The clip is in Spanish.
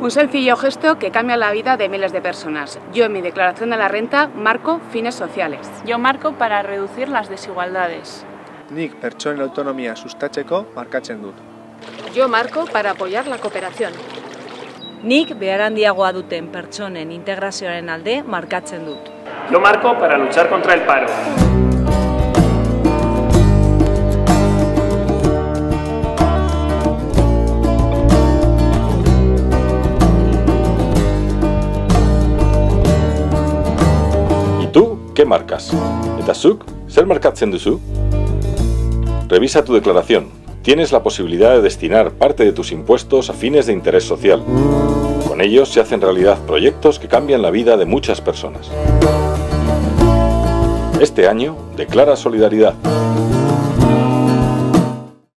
Un sencillo gesto que cambia la vida de miles de personas. Yo en mi declaración de la renta marco fines sociales. Yo marco para reducir las desigualdades. Nik pertsonen autonomia sustatzeko markatzen dut. Yo marco para apoyar la cooperación. Nik behar handiagoa duten pertsonen integrazioaren alde markatzen dut. Yo marco para luchar contra el paro. Qué marcas? Eta zuk, zer? Revisa tu declaración. Tienes la posibilidad de destinar parte de tus impuestos a fines de interés social. Con ellos se hacen realidad proyectos que cambian la vida de muchas personas. Este año, declara solidaridad.